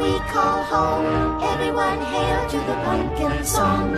we call home. Everyone hail to the pumpkin song.